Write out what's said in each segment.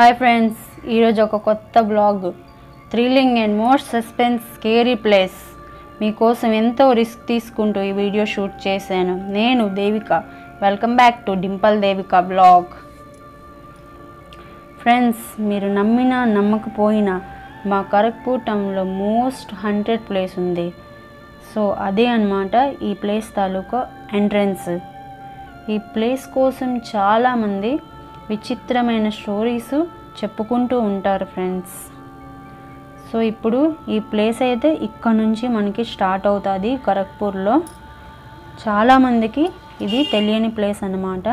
Hi friends ఈరోజు ఒక కొత్త blog thrilling and most suspense scary place మీకోసం ఎంతో రిస్క్ తీసుకుంటూ ఈ వీడియో షూట్ చేశాను. నేను Devika. Welcome back to Dimple Devika blog friends మీరు నమ్మినా నమ్మకపోయినా మా కరక్పూర్ టౌన్లో మోస్ట్ హండ్రెడ్ ప్లేస్ ఉంది. సో అదే అన్నమాట ఈ ప్లేస్ తాలూకా ఎంట్రన్స్ ఈ ప్లేస్ కోసం చాలామంది విచిత్రమైన స్టోరీస్ చెప్పుకుంటూ ఉంటారు ఫ్రెండ్స్. సో ఇప్పుడు ఈ ప్లేస్ అయితే ఇక్కడ నుంచి మనకి స్టార్ట్ అవుతుంది ఖరగ్పూర్లో. చాలామందికి ఇది తెలియని ప్లేస్ అన్నమాట.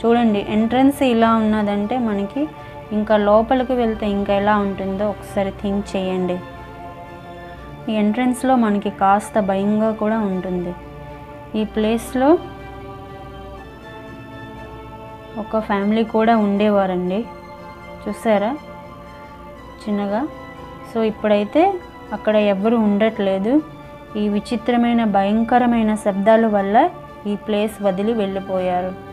చూడండి ఎంట్రన్స్ ఇలా ఉన్నదంటే మనకి ఇంకా లోపలికి వెళ్తే ఇంకా ఎలా ఉంటుందో ఒకసారి థింక్ చేయండి. ఈ ఎంట్రన్స్లో మనకి కాస్త భయంగా కూడా ఉంటుంది. ఈ ప్లేస్లో ఒక ఫ్యామిలీ కూడా ఉండేవారండి. చూసారా? చిన్నగా. సో ఇప్పుడైతే అక్కడ ఎవ్వరు ఉండట్లేదు. ఈ విచిత్రమైన భయంకరమైన శబ్దాల వల్ల ఈ ప్లేస్ వదిలి వెళ్ళిపోయారు.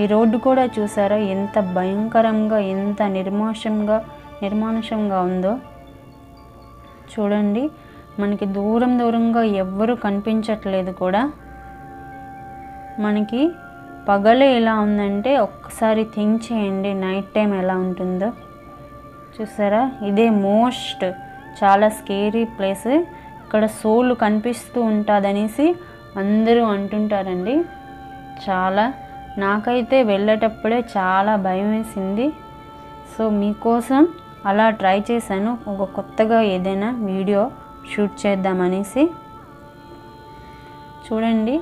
ఈ రోడ్డు కూడా చూసారా? ఎంత భయంకరంగా ఎంత నిర్మాషంగా నిర్మానుషంగా ఉందో. చూడండి. మనకి దూరం దూరంగా ఎవ్వరు కనిపించట్లేదు కూడా. మనకి పగలు ఎలా ఉందంటే ఒక్కసారి థింక్ చేయండి నైట్ టైం ఎలా ఉంటుందో. చూసారా? ఇదే మోస్ట్ చాలా స్కేరీ ప్లేస్. ఇక్కడ సోలు కనిపిస్తూ ఉంటుందనేసి అందరూ అంటుంటారండి. చాలా. నాకైతే వెళ్ళేటప్పుడే చాలా భయం వేసింది. సో మీకోసం అలా ట్రై చేశాను. ఒక కొత్తగా ఏదైనా వీడియో షూట్ చేద్దామనేసి. చూడండి.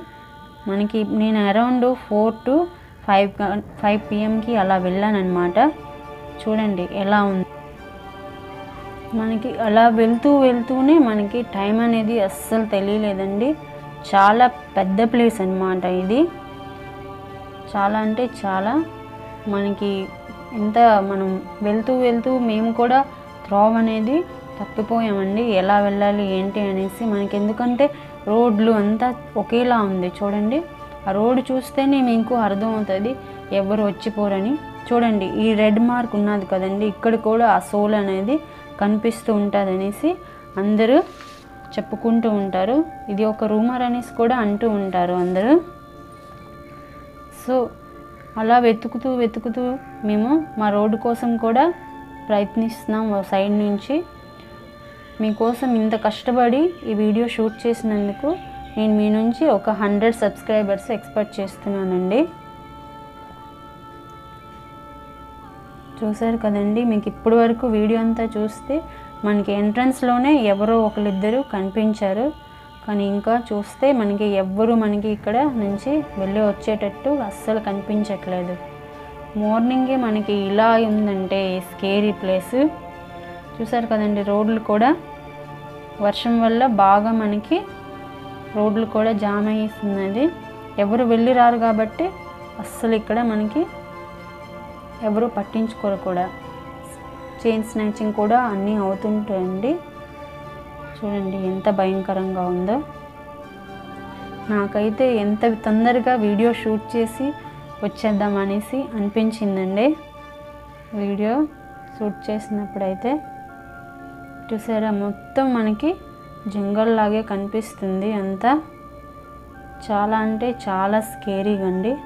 మనకి నేను around four to five five పిఎంకి అలా వెళ్ళాను చూడండి ఎలా ఉంది. మనకి అలా వెళ్తూ వెళ్తూనే మనకి టైం అనేది అస్సలు తెలియలేదండి. చాలా పెద్ద ప్లేస్ అన్నమాట ఇది. చాలా అంటే చాలా మనకి ఎంత మనం వెళ్తూ వెళ్తూ మేము కూడా త్రోవ్ అనేది తప్పిపోయామండి. ఎలా వెళ్ళాలి ఏంటి అనేసి మనకి ఎందుకంటే రోడ్లు అంతా ఒకేలా ఉంది చూడండి. ఆ రోడ్డు చూస్తేనే మీకు అర్థమవుతుంది ఎవరు వచ్చిపోరని. చూడండి ఈ రెడ్ మార్క్ ఉన్నది కదండి ఇక్కడ కూడా ఆ సోల్ అనేది కనిపిస్తూ ఉంటుంది అనేసి అందరూ చెప్పుకుంటూ ఉంటారు. ఇది ఒక రూమర్ అనేసి కూడా అంటూ ఉంటారు అందరూ. సో అలా వెతుకుతూ వెతుకుతూ మేము మా రోడ్డు కోసం కూడా ప్రయత్నిస్తున్నాం. సైడ్ నుంచి మీకోసం ఇంత కష్టపడి ఈ వీడియో షూట్ చేసినందుకు నేను మీ నుంచి ఒక హండ్రెడ్ సబ్స్క్రైబర్స్ ఎక్స్పెక్ట్ చేస్తున్నానండి. చూశారు కదండి మీకు ఇప్పటి వరకు వీడియో అంతా చూస్తే మనకి ఎంట్రన్స్లోనే ఎవరో ఒకరిద్దరు కనిపించారు. కానీ ఇంకా చూస్తే మనకి ఎవ్వరు మనకి ఇక్కడ నుంచి వెళ్ళి వచ్చేటట్టు అస్సలు కనిపించట్లేదు. మార్నింగే మనకి ఇలా ఉందంటే స్కేరీ ప్లేసు చూసారు కదండి రోడ్లు కూడా. వర్షం వల్ల బాగా మనకి రోడ్లు కూడా జామ్ అయ్యేస్తున్నది ఎవరు వెళ్ళి రారు కాబట్టి అస్సలు ఇక్కడ మనకి ఎవరు పట్టించుకోరు కూడా. చైన్ స్నాచింగ్ కూడా అన్నీ అవుతుంటాయండి. చూడండి ఎంత భయంకరంగా ఉందో. నాకైతే ఎంత తొందరగా వీడియో షూట్ చేసి వచ్చేద్దాం అనేసి అనిపించిందండి. వీడియో షూట్ చేసినప్పుడైతే చూసారా? మొత్తం మనకి జంగల్ లాగే కనిపిస్తుంది అంతా. చాలా అంటే చాలా స్కేరీగా అండి.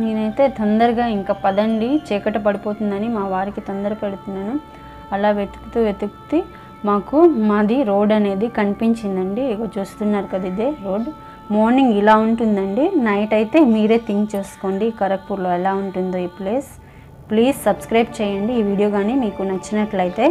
నేనైతే తొందరగా ఇంకా పదండి. చీకట పడిపోతుందని మా వారికి తొందర పెడుతున్నాను. అలా వెతుకుతూ వెతుకుతూ మాకు మాది రోడ్ అనేది కనిపించిందండి. ఇగో చూస్తున్నారు కదా ఇదే రోడ్. మార్నింగ్ ఇలా ఉంటుందండి. నైట్ అయితే మీరే థింక్ చేసుకోండి కరక్పూర్లో ఎలా ఉంటుందో ఈ ప్లేస్. ప్లీజ్ సబ్స్క్రైబ్ చేయండి. ఈ వీడియో కానీ మీకు నచ్చినట్లయితే